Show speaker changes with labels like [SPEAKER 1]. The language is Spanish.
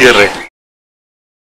[SPEAKER 1] Aguirre.